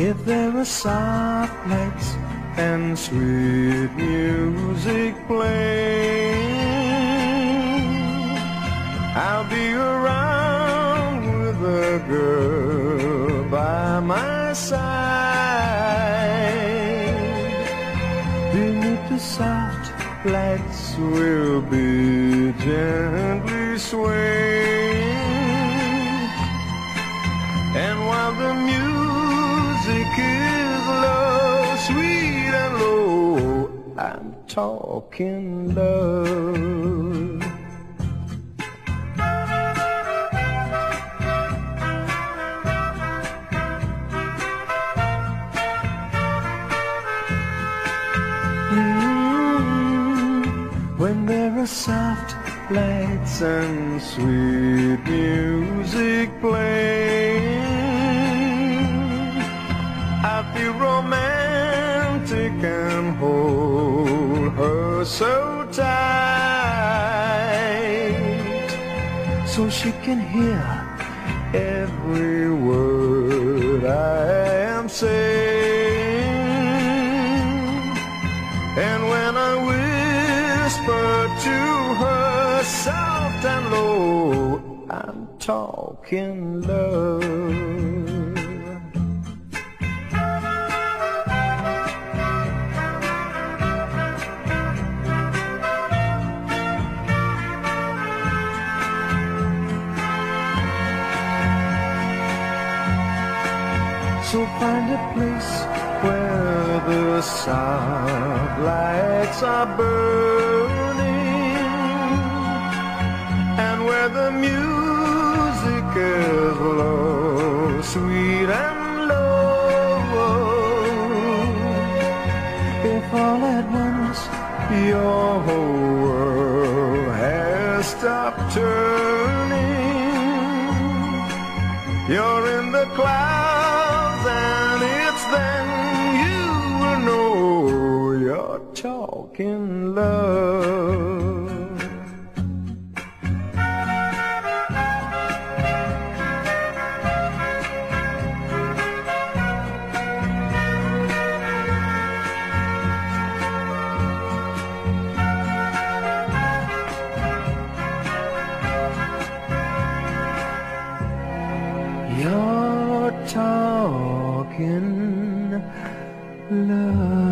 If there are soft lights and sweet music playing, I'll be around with a girl by my side. Beneath the soft lights we'll be gently swaying. Music is low, sweet and low, I'm talking love. Mm, When there are soft lights and sweet music playing, her so tight, so she can hear every word I am saying. And when I whisper to her soft and low, I'm talking love. So find a place where the soft lights are burning and where the music is low, sweet and low. If all at once your whole world has stopped turning, you're in the clouds broken love.